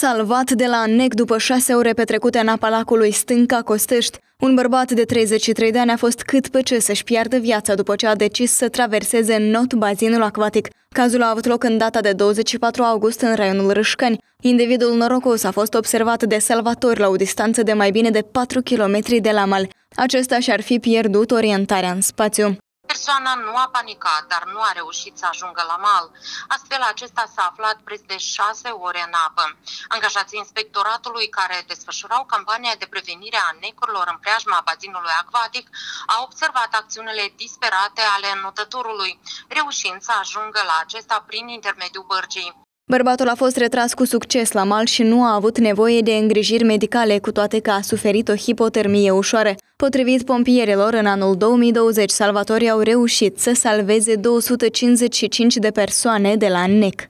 Salvat de la NEC după șase ore petrecute în apa lacului Stânca Costești, un bărbat de 33 de ani a fost cât pe ce să-și piardă viața după ce a decis să traverseze în not bazinul acvatic. Cazul a avut loc în data de 24 august în raionul Râșcani. Individul norocos a fost observat de salvatori la o distanță de mai bine de 4 km de la mal. Acesta și-ar fi pierdut orientarea în spațiu. Persoana nu a panicat, dar nu a reușit să ajungă la mal. Astfel, acesta s-a aflat preț de șase ore în apă. Angajații inspectoratului care desfășurau campania de prevenire a necurilor în preajma bazinului acvatic au observat acțiunile disperate ale înotătorului, reușind să ajungă la acesta prin intermediul bărgii. Bărbatul a fost retras cu succes la mal și nu a avut nevoie de îngrijiri medicale, cu toate că a suferit o hipotermie ușoară. Potrivit pompierilor, în anul 2020, salvatorii au reușit să salveze 255 de persoane de la NEC.